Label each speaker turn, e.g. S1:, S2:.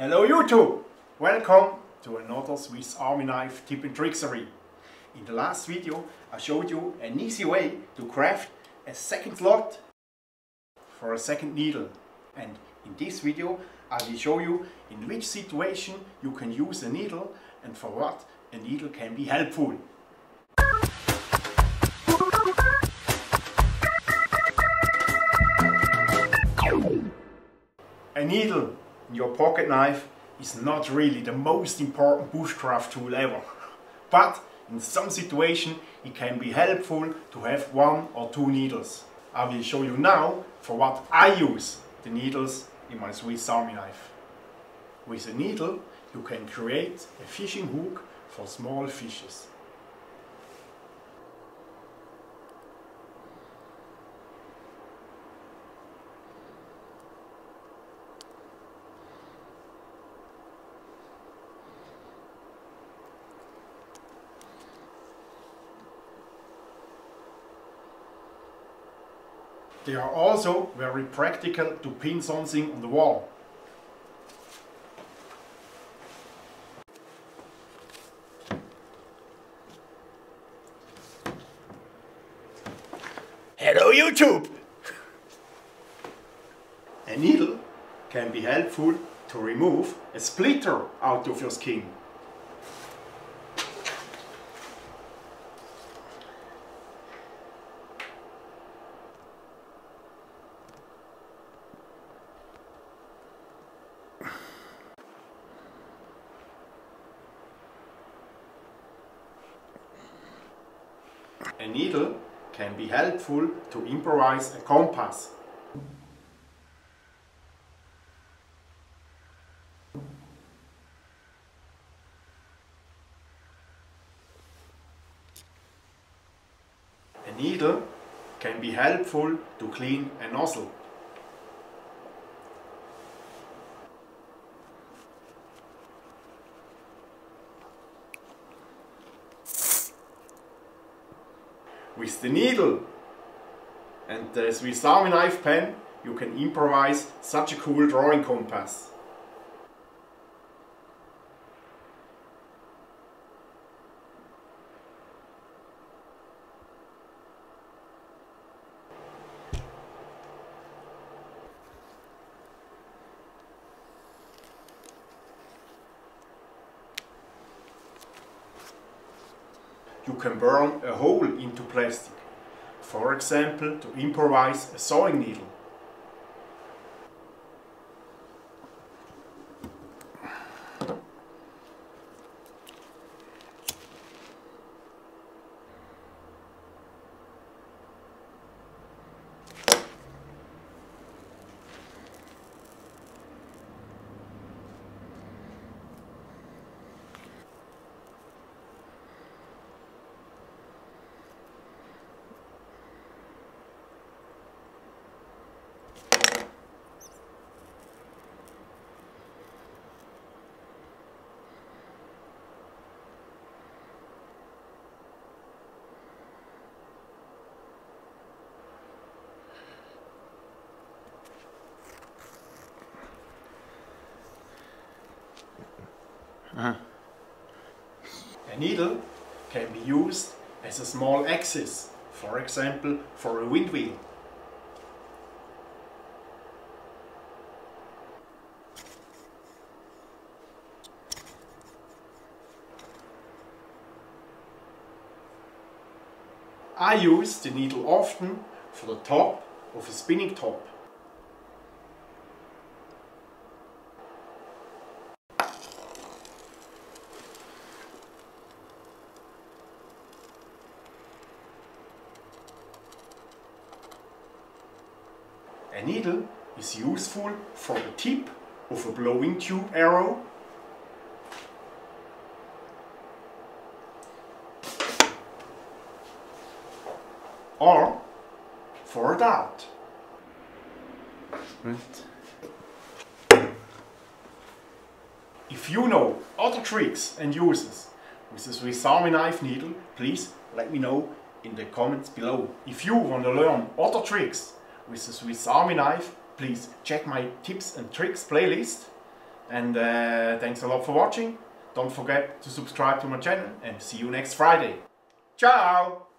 S1: Hello YouTube! Welcome to another Swiss Army Knife tip and trickery. In the last video I showed you an easy way to craft a second slot for a second needle and in this video I will show you in which situation you can use a needle and for what a needle can be helpful. A needle your pocket knife is not really the most important bushcraft tool ever. But in some situation it can be helpful to have one or two needles. I will show you now for what I use the needles in my Swiss Army knife. With a needle you can create a fishing hook for small fishes. They are also very practical to pin something on the wall. Hello YouTube! A needle can be helpful to remove a splitter out of your skin. A needle can be helpful to improvise a compass. A needle can be helpful to clean a nozzle. With the needle and the Swiss Army knife pen you can improvise such a cool drawing compass. You can burn a hole into plastic, for example to improvise a sewing needle. Uh-huh. A needle can be used as a small axis, for example for a wind wheel. I use the needle often for the top of a spinning top. A needle is useful for the tip of a blowing tube arrow or for a dart. Right. If you know other tricks and uses with the Swiss Army knife needle, please let me know in the comments below. If you want to learn other tricks with the Swiss Army knife, please check my tips and tricks playlist. And uh, thanks a lot for watching. Don't forget to subscribe to my channel and see you next Friday. Ciao!